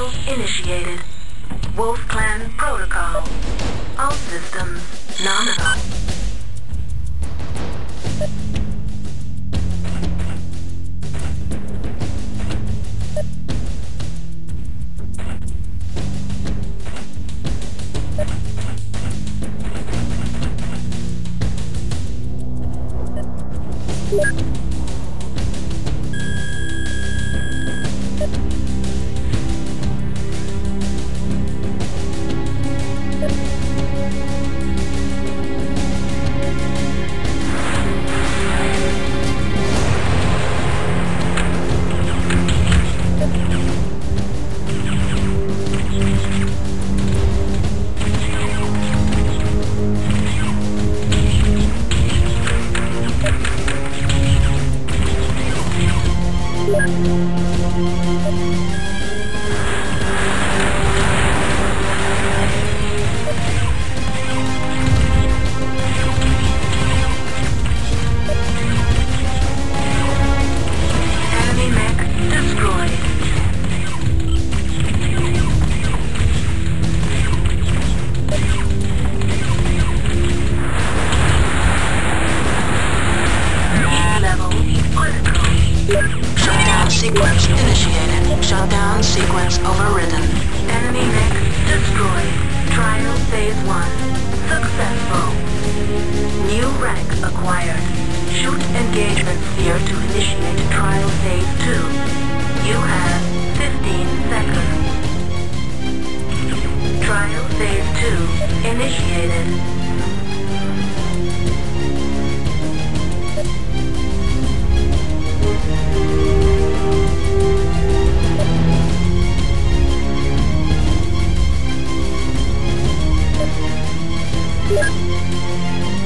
Initiated. Wolf Clan Protocol. All systems nominal. Sequence initiated. Shutdown sequence overridden. Enemy mech destroyed. Trial phase one. Successful. New rank acquired. Shoot engagement sphere to initiate trial phase two. You have Música